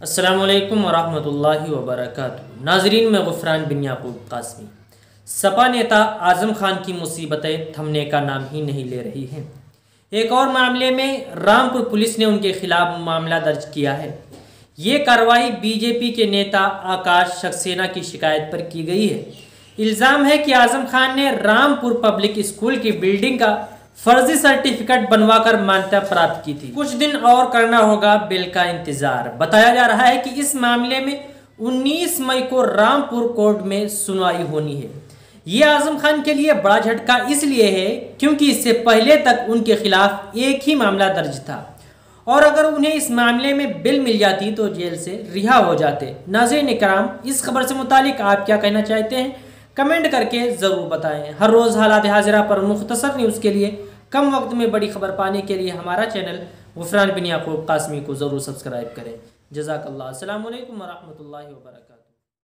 अस्सलाम वालेकुम वरहमतुल्लाहि वबरकातुहू नाजरीन, में गुफरान बिन याकूब कासमी। सपा नेता आज़म खान की मुसीबतें थमने का नाम ही नहीं ले रही हैं। एक और मामले में रामपुर पुलिस ने उनके खिलाफ मामला दर्ज किया है। ये कार्रवाई बीजेपी के नेता आकाश सक्सेना की शिकायत पर की गई है। इल्ज़ाम है कि आज़म खान ने रामपुर पब्लिक स्कूल की बिल्डिंग का फर्जी सर्टिफिकेट बनवाकर मान्यता प्राप्त की थी। कुछ दिन और करना होगा, बिल का इंतज़ार। बताया जा रहा है कि इस मामले में 19 मई को रामपुर कोर्ट में सुनवाई होनी है। ये आज़म खान के लिए बड़ा झटका इसलिए है क्योंकि इससे पहले तक उनके खिलाफ एक ही मामला दर्ज था। और अगर उन्हें इस मामले में बिल मिल जाती तो जेल से रिहा हो जाते। नाजरीन कराम इस खबर से मुतालिक आप क्या कहना चाहते हैं? कमेंट करके ज़रूर बताएँ। हर रोज़ हालात हाजिरा पर मुख्तसर न्यूज़ के लिए, कम वक्त में बड़ी खबर पाने के लिए हमारा चैनल गुफरान बिन याकूब कासमी को ज़रूर सब्सक्राइब करें। जजाकल्ला असल वरहमल वर्का